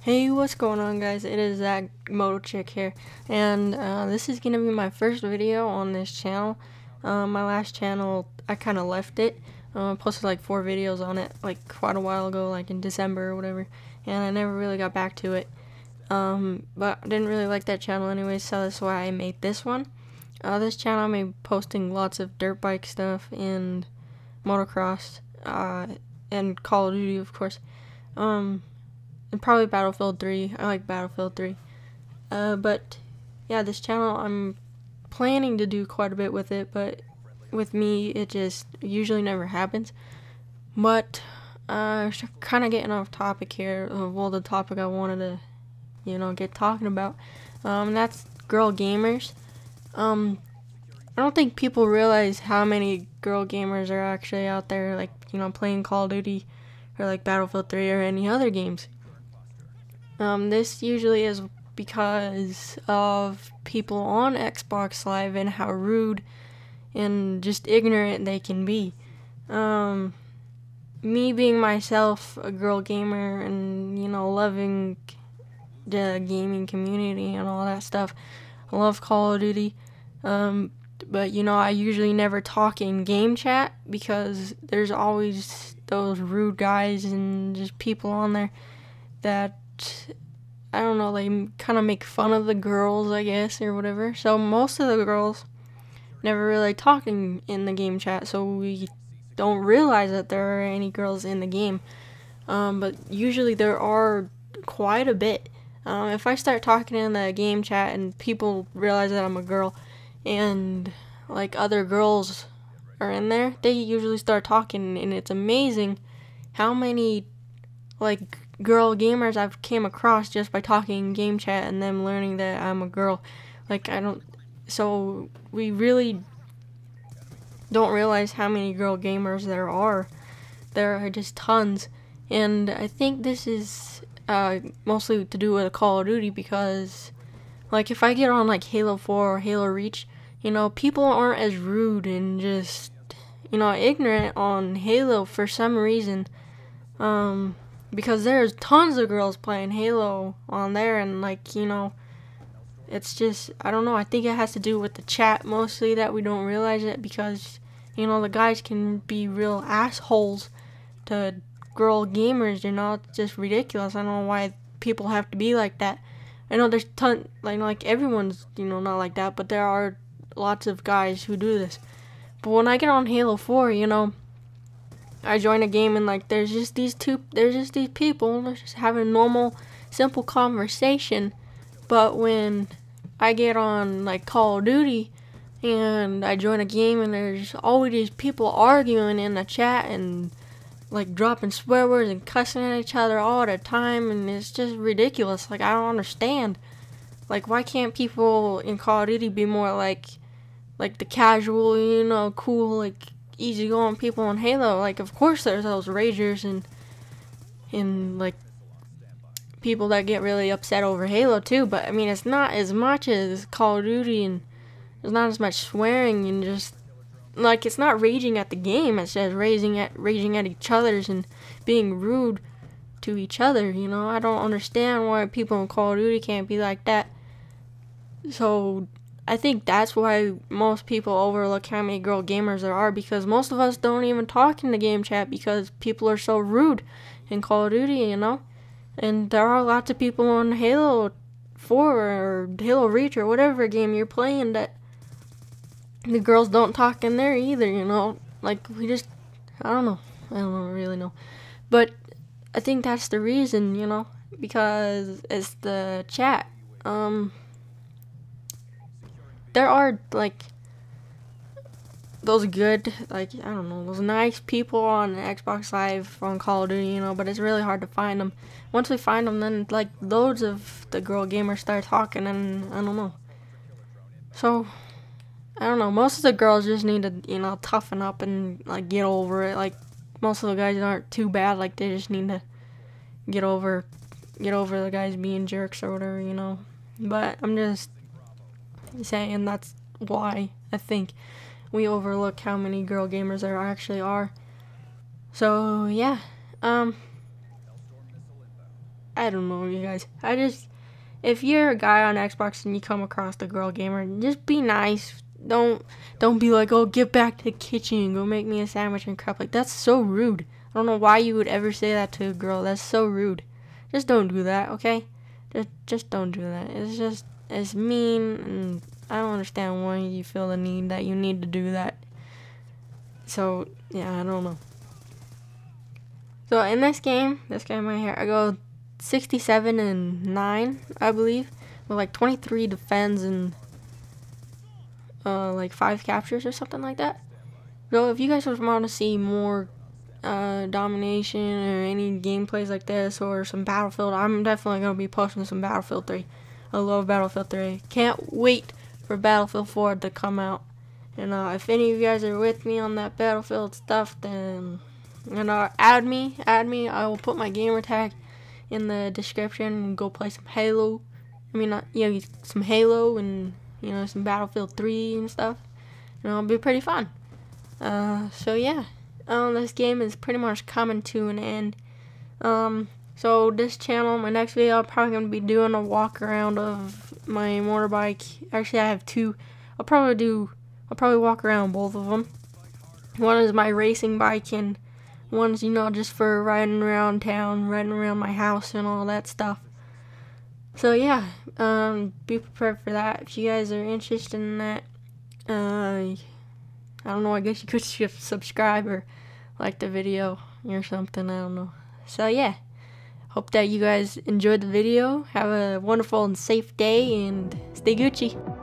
Hey, what's going on guys? It is that Moto Chick here, and uh, this is gonna be my first video on this channel. Uh, my last channel, I kind of left it. Uh, I posted like four videos on it, like quite a while ago, like in December or whatever, and I never really got back to it. Um, but I didn't really like that channel anyway, so that's why I made this one. Uh, this channel I'm be posting lots of dirt bike stuff and motocross, uh, and Call of Duty, of course. Um, and probably Battlefield 3. I like Battlefield 3. Uh, but yeah, this channel I'm planning to do quite a bit with it, but with me it just usually never happens. But uh, kind of getting off topic here. Of, well, the topic I wanted to, you know, get talking about. Um, that's girl gamers. Um, I don't think people realize how many girl gamers are actually out there, like you know, playing Call of Duty or like Battlefield 3 or any other games. Um, this usually is because of people on Xbox Live and how rude and just ignorant they can be. Um, me being myself a girl gamer and you know loving the gaming community and all that stuff, I love Call of Duty. Um, but you know I usually never talk in game chat because there's always those rude guys and just people on there that I don't know, they kind of make fun of the girls, I guess, or whatever. So most of the girls never really talking in the game chat, so we don't realize that there are any girls in the game. Um, but usually there are quite a bit. Um, if I start talking in the game chat and people realize that I'm a girl, and like other girls are in there, they usually start talking, and it's amazing how many like girl gamers I've came across just by talking game chat and them learning that I'm a girl. Like I don't so we really don't realize how many girl gamers there are. There are just tons. And I think this is uh, mostly to do with Call of Duty because like if I get on like Halo 4 or Halo Reach, you know, people aren't as rude and just you know, ignorant on Halo for some reason. Um because there's tons of girls playing Halo on there and like you know it's just I don't know I think it has to do with the chat mostly that we don't realize it because you know the guys can be real assholes to girl gamers you know it's just ridiculous. I don't know why people have to be like that. I know there's ton like like everyone's you know not like that but there are lots of guys who do this. But when I get on Halo 4 you know I join a game and like there's just these two there's just these people they're just having normal simple conversation. But when I get on like Call of Duty and I join a game and there's always these people arguing in the chat and like dropping swear words and cussing at each other all the time and it's just ridiculous. Like I don't understand. Like why can't people in Call of Duty be more like like the casual you know cool like easygoing people on Halo. Like, of course, there's those ragers and and like people that get really upset over Halo too. But I mean, it's not as much as Call of Duty, and there's not as much swearing and just like it's not raging at the game. It's just raging at raging at each other's and being rude to each other. You know, I don't understand why people in Call of Duty can't be like that. So I think that's why most people overlook how many girl gamers there are because most of us don't even talk in the game chat because people are so rude in Call of Duty, you know? And there are lots of people on Halo 4 or Halo Reach or whatever game you're playing that the girls don't talk in there either, you know? Like, we just, I don't know. I don't really know. But I think that's the reason, you know? Because it's the chat. Um, there are like those good, like I don't know, those nice people on Xbox Live on Call of Duty, you know, but it's really hard to find them. Once we find them, then like loads of the girl gamers start talking, and I don't know. So I don't know. Most of the girls just need to, you know, toughen up and like get over it. Like most of the guys aren't too bad. Like they just need to get over, get over the guys being jerks or whatever, you know. But I'm just saying that's why I think we overlook how many girl gamers there actually are. So yeah, um, I don't know, you guys. I just if you're a guy on Xbox and you come across the girl gamer, just be nice. Don't don't be like, oh, get back to the kitchen and go make me a sandwich and crap. Like that's so rude. I don't know why you would ever say that to a girl. That's so rude. Just don't do that, okay? Just just don't do that. It's just it's mean and I don't understand why you feel the need that you need to do that. So yeah, I don't know. So in this game, this game right here, I go 67 and 9, I believe, with like 23 defends and uh, like 5 captures or something like that. So if you guys want to see more uh, domination or any gameplays like this or some Battlefield, I'm definitely going to be posting some Battlefield 3. I love Battlefield 3. Can't wait for Battlefield 4 to come out. And uh, if any of you guys are with me on that Battlefield stuff, then you know, add me, add me. I will put my gamer tag in the description and go play some Halo. I mean, you know, some Halo and, you know, some Battlefield 3 and stuff. You know, it'll be pretty fun. Uh, so yeah, um, this game is pretty much coming to an end. Um, so this channel, my next video, I'm probably going to be doing a walk around of my motorbike. Actually, I have two. I'll probably do, I'll probably walk around both of them. One is my racing bike and one's, you know, just for riding around town, riding around my house and all that stuff. So yeah, um, be prepared for that. If you guys are interested in that, uh, I don't know, I guess you could subscribe or like the video or something, I don't know. So yeah, hope that you guys enjoyed the video. Have a wonderful and safe day and stay Gucci.